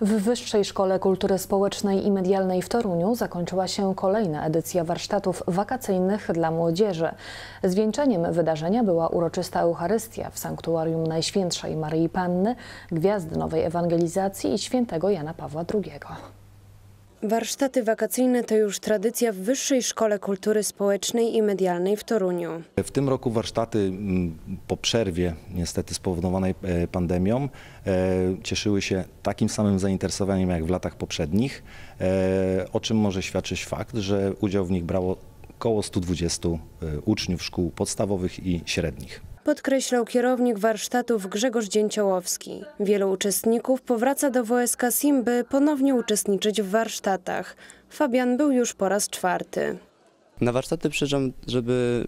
W Wyższej Szkole Kultury Społecznej i Medialnej w Toruniu zakończyła się kolejna edycja warsztatów wakacyjnych dla młodzieży. Zwieńczeniem wydarzenia była uroczysta Eucharystia w Sanktuarium Najświętszej Maryi Panny, Gwiazdy Nowej Ewangelizacji i świętego Jana Pawła II. Warsztaty wakacyjne to już tradycja w Wyższej Szkole Kultury Społecznej i Medialnej w Toruniu. W tym roku warsztaty po przerwie, niestety spowodowanej e, pandemią, e, cieszyły się takim samym zainteresowaniem jak w latach poprzednich, e, o czym może świadczyć fakt, że udział w nich brało około 120 uczniów szkół podstawowych i średnich. Podkreślał kierownik warsztatów Grzegorz Dzięciołowski. Wielu uczestników powraca do WSK SIM, by ponownie uczestniczyć w warsztatach. Fabian był już po raz czwarty. Na warsztaty przyjeżdżam, żeby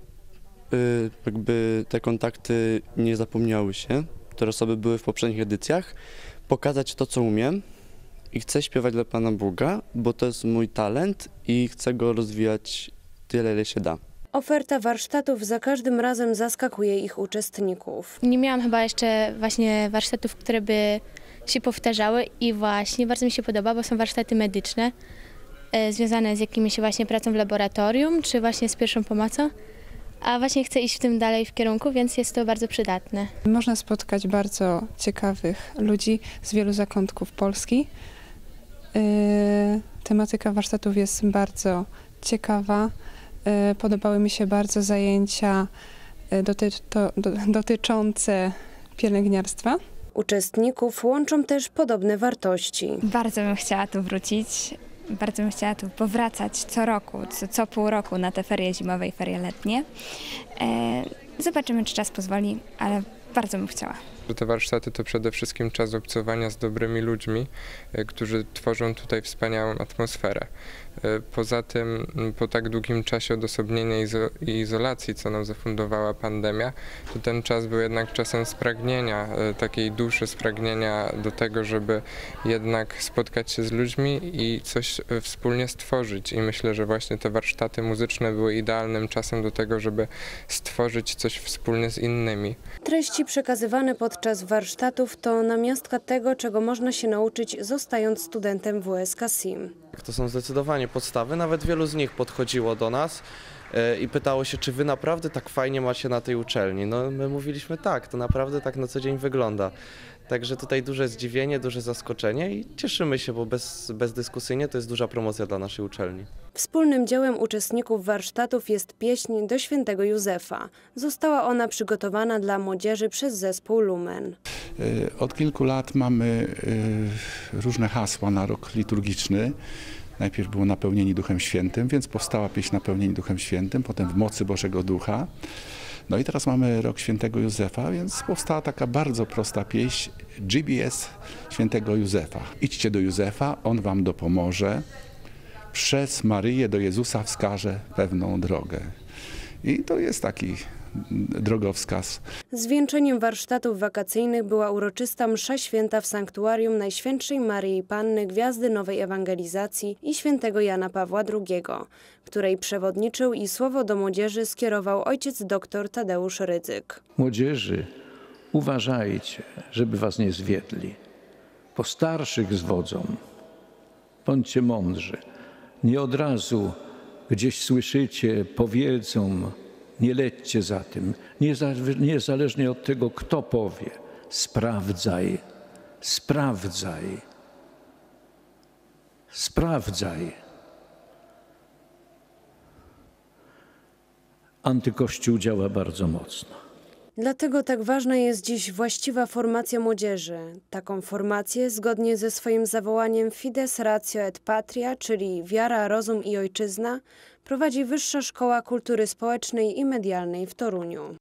y, jakby te kontakty nie zapomniały się, które osoby były w poprzednich edycjach, pokazać to, co umiem i chcę śpiewać dla Pana Boga, bo to jest mój talent i chcę go rozwijać tyle, ile się da. Oferta warsztatów za każdym razem zaskakuje ich uczestników. Nie miałam chyba jeszcze właśnie warsztatów, które by się powtarzały i właśnie bardzo mi się podoba, bo są warsztaty medyczne e, związane z jakimiś właśnie pracą w laboratorium, czy właśnie z pierwszą pomocą. A właśnie chcę iść w tym dalej w kierunku, więc jest to bardzo przydatne. Można spotkać bardzo ciekawych ludzi z wielu zakątków Polski. Yy, Tematyka warsztatów jest bardzo ciekawa. Yy, Podobały mi się bardzo zajęcia yy, doty to, do, dotyczące pielęgniarstwa. Uczestników łączą też podobne wartości. Bardzo bym chciała tu wrócić. Bardzo bym chciała tu powracać co roku, co, co pół roku na te ferie zimowe i ferie letnie. E, zobaczymy, czy czas pozwoli, ale bardzo bym chciała. Te warsztaty to przede wszystkim czas obcowania z dobrymi ludźmi, e, którzy tworzą tutaj wspaniałą atmosferę. E, Poza tym, po tak długim czasie odosobnienia i izolacji, co nam zafundowała pandemia, to ten czas był jednak czasem spragnienia, e, takiej duszy, spragnienia do tego, żeby jednak spotkać się z ludźmi i coś wspólnie stworzyć. I myślę, że właśnie te warsztaty muzyczne były idealnym czasem do tego, żeby stworzyć coś wspólnie z innymi. Treści przekazywane podczas warsztatów to namiastka tego, czego można się nauczyć zostając studentem WSK SIM. To są zdecydowanie podstawy. Nawet wielu z nich podchodziło do nas i pytało się, czy wy naprawdę tak fajnie macie na tej uczelni. No my mówiliśmy tak, to naprawdę tak na co dzień wygląda. Także tutaj duże zdziwienie, duże zaskoczenie i cieszymy się, bo bez, bezdyskusyjnie to jest duża promocja dla naszej uczelni. Wspólnym dziełem uczestników warsztatów jest pieśń do świętego Józefa. Została ona przygotowana dla młodzieży przez zespół Lumen. Y, Od kilku lat mamy y, różne hasła na rok liturgiczny. Najpierw było napełnieni Duchem Świętym, więc powstała pieśń Napełnieni Duchem Świętym, potem w mocy Bożego Ducha. No i teraz mamy rok Świętego Józefa, więc powstała taka bardzo prosta pieśń GBS Świętego Józefa. Idźcie do Józefa, on wam dopomoże. Przez Maryję do Jezusa wskaże pewną drogę. I to jest taki drogowskaz. Zwieńczeniem warsztatów wakacyjnych była uroczysta msza święta w Sanktuarium Najświętszej Maryi Panny Gwiazdy Nowej Ewangelizacji i świętego Jana Pawła II, której przewodniczył i słowo do młodzieży skierował ojciec dr Tadeusz Rydzyk. Młodzieży, uważajcie, żeby was nie zwiedli. Po starszych zwodzą. Bądźcie mądrzy. Nie od razu gdzieś słyszycie, powiedzą, nie lećcie za tym. Nieza- Niezależnie od tego, kto powie, sprawdzaj, sprawdzaj, sprawdzaj. Antykościół działa bardzo mocno. Dlatego tak ważna jest dziś właściwa formacja młodzieży. Taką formację, zgodnie ze swoim zawołaniem Fides Ratio et Patria, czyli wiara, rozum i ojczyzna, prowadzi Wyższa Szkoła Kultury Społecznej i Medialnej w Toruniu.